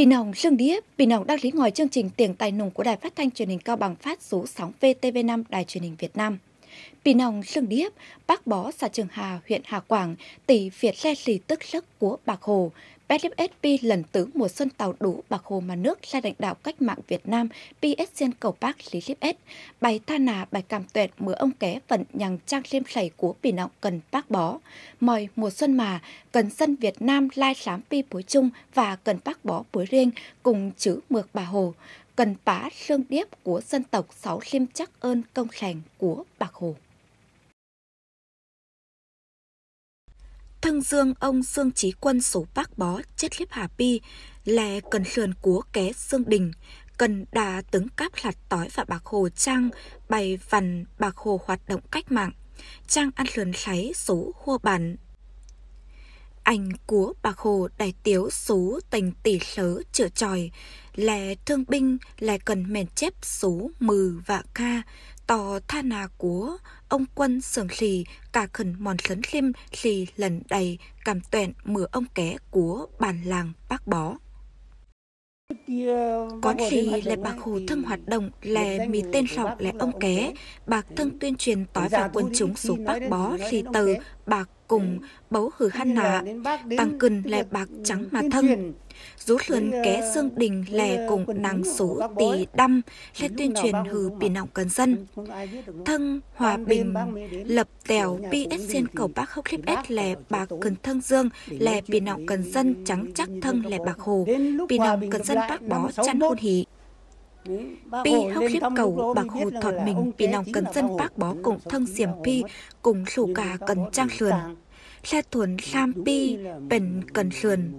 Pì nòng Sương Điếp, Pì nòng đang lý ngồi chương trình tiền tài nùng của Đài Phát thanh Truyền hình Cao Bằng phát số sóng VTV5 Đài Truyền hình Việt Nam. Pì nòng Sương Điếp, bác bó xã Trường Hà, huyện Hà Quảng, tỷ Việt xe xì tức sức của Bạc Hồ, PSP lần tứ mùa xuân tàu đủ bạc hồ mà nước ra lãnh đạo cách mạng Việt Nam PSN cầu bác lý liếp S. Bài tha nà, bài cảm tuyệt mưa ông ké vận nhằng trang liêm sảy của bì nọng cần bác bó. Mời mùa xuân mà, cần dân Việt Nam lai sám pi bối chung và cần bác bó bối riêng, cùng chữ mược bà hồ. Cần bá sương điếp của dân tộc sáu liêm chắc ơn công sành của bạc hồ. Thân dương ông Dương Trí Quân số bác bó chết liếp Hà Pi, lè cần sườn của ké Dương Đình, cần đà tướng cáp lặt tói và bạc hồ trang bày vằn bạc hồ hoạt động cách mạng, trang ăn sườn sáy số hua bản. Ảnh của bạc hồ đại tiếu số tình tỷ sớ chữa tròi, lè thương binh lè cần mèn chép số mừ và ca, tò tha nà của ông quân sưởng xì cả khẩn mòn sấn lim xì lần đầy cảm tuyển mửa ông ké của bản làng bác bó. Có gì là bạc hồ thân hoạt động là mì tên sọng là ông ké, bạc thân tuyên truyền tối vào quân chúng số bác bó thì từ bạc cùng bấu hử hăn nà, tăng cân là bạc trắng mà thân. Rú lươn ké dương đình lè cùng nàng số tỷ đâm sẽ tuyên truyền hừ biển nọng cần dân. Thân hòa bình lập tèo PSN cầu bác hốc clip S lè bạc cần thân dương lè biển nọng cần dân trắng chắc thân lè bạc hồ biển nọng cần dân bác bó chăn hôn hỷ. Pi hốc liếp cầu bạc hồ thọt mình bị nòng cần dân bác bó cùng thân xiềm pi cùng sủ cả cần trang sườn. Xe thuần sam pi bền cần sườn.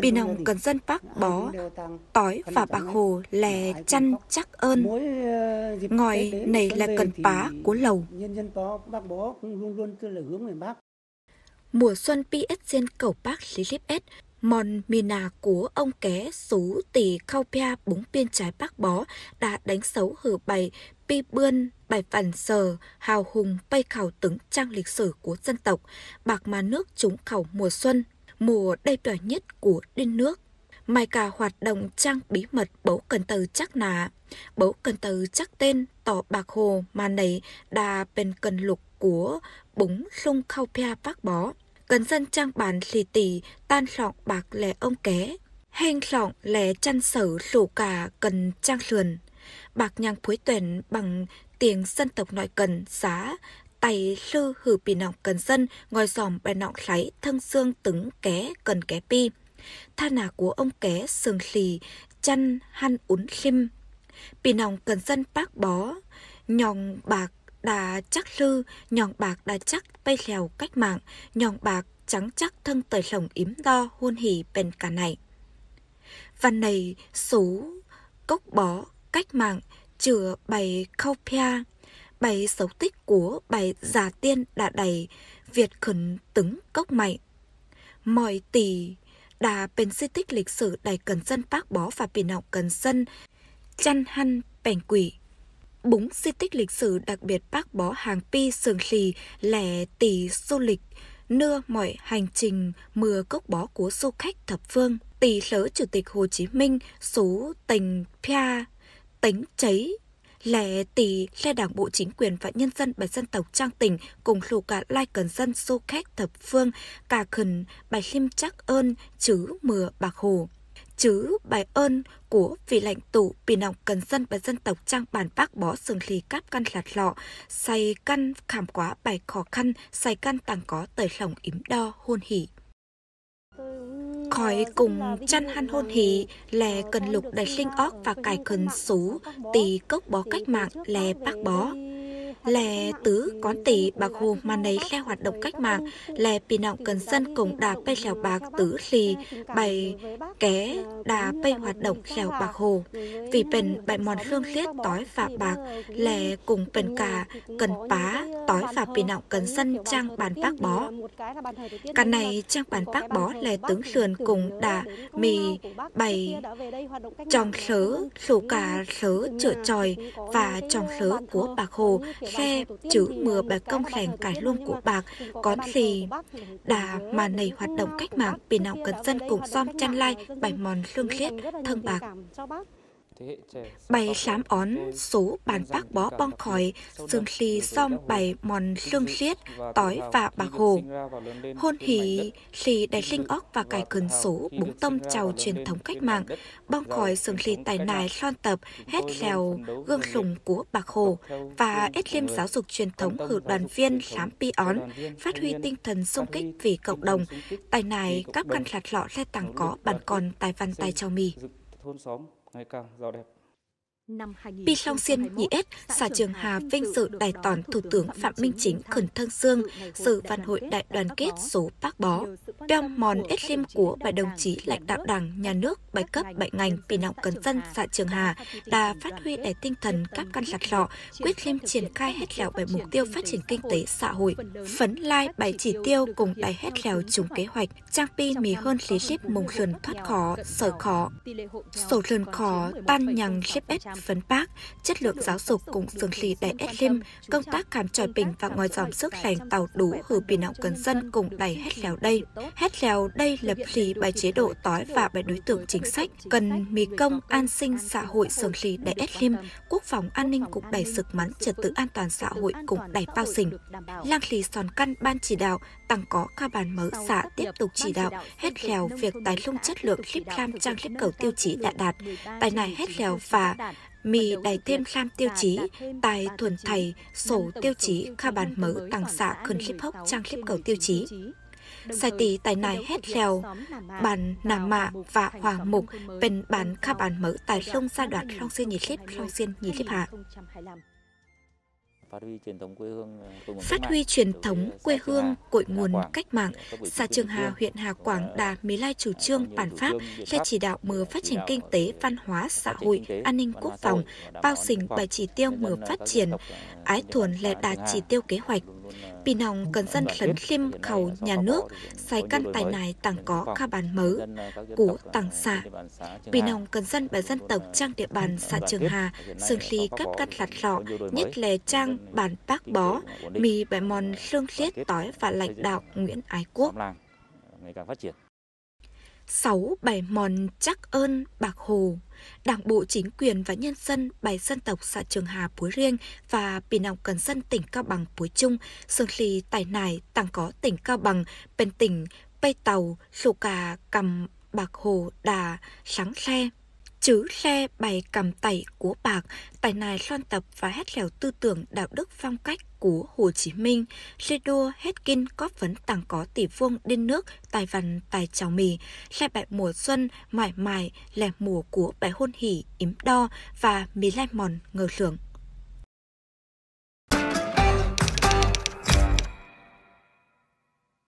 Bị nòng cần dân bác bó tói và bạc hồ lè chăn chắc ơn. Ngòi này là cần bá của lầu. Mùa xuân PSN cầu bác lý liếp S Mòn Mina của ông ké sú tỷ khao pia búng biên trái bác bó đã đánh xấu hử bày pi bươn bài phản sờ hào hùng bay khảo tướng trang lịch sử của dân tộc. Bạc mà nước chúng khẩu mùa xuân mùa đẹp biểu nhất của đất nước. Mai cả hoạt động trang bí mật bấu cần từ chắc nà bấu cần từ chắc tên tỏ bạc hồ mà nấy đà bên cần lục của búng sung khao pia bác bó. Cần dân trang bản xì tì, tan sọng bạc lẻ ông ké. Hên sọng lẻ chăn sở sổ cả cần trang sườn bạc nhang phối tuyển bằng tiếng dân tộc nội cần xá tay sư hử bì nọng cần dân ngồi dòm bè nọng sláy thân xương tứng ké cần ké pi. Tha nà của ông ké sừng xì chăn hăn ún sim bì nọng cần dân bác bó nhòng bạc đà chắc sư, nhọn bạc đà chắc bay lèo cách mạng, nhọn bạc trắng chắc thân tời lồng yếm đo hôn hỉ bên cả này. Văn này số cốc bó cách mạng chữa bày khâu pia, bày xấu tích của bày giả tiên đã đầy Việt khẩn tứng cốc mày. Mọi tỷ đà bên di tích lịch sử đầy cần dân bác bó và biển học cần dân chăn hăn bèn quỷ Búng di tích lịch sử đặc biệt bác bó hàng pi sườn xì lẻ tỷ du lịch, nưa mọi hành trình mưa cốc bó của du khách thập phương. Tỷ sở Chủ tịch Hồ Chí Minh số tình pia tính cháy lẻ tỷ xe đảng bộ chính quyền và nhân dân bài dân tộc trang tỉnh cùng lù cả lai cần dân du khách thập phương cả khẩn bài liêm chắc ơn chứ mưa bạc hồ chứ bài ơn của vị lãnh tụ bị nòng cần dân và dân tộc trang bản bác bó sừng lì cáp căn lạt lọ, say căn khảm quá bài khó khăn, say căn tàng có tời lòng ím đo hôn hỉ khỏi cùng chăn hăn hôn hỉ, lè cần lục đại sinh óc và cài khẩn xú, tì cốc bó cách mạng, lè bác bó lè tứ con tỷ bạc hồ mà nấy xe hoạt động cách mạng, lè pì nọng cần dân cùng đà bay lèo bạc tứ xì bày ké đà bay hoạt động lèo bạc hồ vì bền bày mòn hương liết tói và bạc, lè cùng bền cả cần bá tói và pì nọng cần dân trang bàn bác bó. Cả này trang bàn bác bó lè tướng sườn cùng đà mì bày trong sớ sổ cả sớ chữa tròi và trong sớ của bạc hồ xe chứ mưa bà công khèn cải luôn của bạc, có gì đà mà này hoạt động cách mạng bị nào cần dân cùng xóm chăn lai bài mòn lương khiết thân bạc. Bày sám ón số bàn bác bó bong khỏi, sương ly som bày mòn sương liết, tói và bạc hồ. Hôn hỉ, xì đại sinh óc và cải cần số búng tông chào truyền thống cách mạng, bong khỏi sương ly tài nài son tập, hết lèo gương sùng của bạc hồ. Và ết liêm giáo dục truyền thống hử đoàn viên sám pi ón, phát huy tinh thần sung kích vì cộng đồng, tài nài các căn lạt lọ le tàng có bàn còn tài văn tài trao mì ngày càng giàu đẹp. Pi Long Xiên Nhị Ết, xã Trường Hà vinh dự đại tòn Thủ tướng Phạm Minh Chính khẩn thân dương, sự văn hội đại đoàn kết số bác bó. Đeo mòn ết liêm của bài đồng chí lãnh đạo đảng, nhà nước, bài cấp, bài ngành, Pi Nọng Cấn Dân, xã Trường Hà đã phát huy để tinh thần các căn lạt lọ, quyết liêm triển khai hết lèo bài mục tiêu phát triển kinh tế xã hội. Phấn lai bài chỉ tiêu cùng bài hết lèo chung kế hoạch, trang pi mì hơn lý ship mùng luân thoát khó, sở khó. Sổ luân khó tan nhằng ship ết phấn bác, chất lượng giáo dục cùng dương lì đại ết lim, công tác khám tròi bình và ngoài dòng sức lành tàu đủ hử bì nọng cần dân cùng đầy hết lèo đây. Hết lèo đây lập lì bài chế độ tói và bài đối tượng chính sách, cần mì công, an sinh xã hội dương lì đại ết lim, quốc phòng an ninh cục đẩy sực mắn trật tự an toàn xã hội cùng đẩy bao xình. Lang lì sòn căn ban chỉ đạo, tăng có ca bàn mở xã tiếp tục chỉ đạo hết lèo việc tái lung chất lượng clip lam trang clip cầu tiêu chí đã đạt, tài này hết lèo và mì đầy thêm lam tiêu chí, tài thuần thầy, sổ tiêu chí, kha bàn mở tăng xạ khẩn clip hốc trang clip cầu tiêu chí. Sai tì tài này hết lèo, bàn nà mạ và hòa mục, bên bàn kha bàn mở tài lông giai đoạn long xuyên nhị clip, long xuyên nhị clip hạ phát huy truyền thống quê hương ờ, phát huy truyền thống quê hương cội nguồn cách mạng xã trường hà huyện hà quảng đà mỹ lai chủ trương bản pháp sẽ chỉ đạo mở phát triển kinh tế văn hóa xã hội an ninh quốc phòng bao xình bài chỉ tiêu mở phát triển ái thuần lệ đạt chỉ tiêu kế hoạch Pì nòng cần dân lấn khiêm khẩu nhà nước, xoay căn tài này tăng có kha bàn mớ, của tăng xã. Pì nòng cần dân bởi dân tộc trang địa bàn xã Trường Hà, sương ly cấp cắt lạt lọ, nhất lề trang bản bác bó, mì bẻ mòn lương liết tói và lãnh đạo Nguyễn Ái Quốc. Ngày càng phát triển. Sáu bài mòn chắc ơn Bạc Hồ Đảng bộ chính quyền và nhân dân bài dân tộc xã Trường Hà Púi Riêng và Bì Nòng Cần Dân tỉnh Cao Bằng Púi Trung, sơn Ly Tài Nải tăng có tỉnh Cao Bằng, bên tỉnh Tây Tàu, Sô Cà, Cầm, Bạc Hồ, Đà, Sáng Xe chữ xe bày cầm tẩy của bạc, tài nài loan tập và hết lèo tư tưởng đạo đức phong cách của Hồ Chí Minh, xe đua hết kinh có vấn tàng có tỷ vuông đên nước, tài văn tài chào mì, xe bại mùa xuân, mải mải, là mùa của bài hôn hỉ, ím đo và mì lai mòn ngờ lường.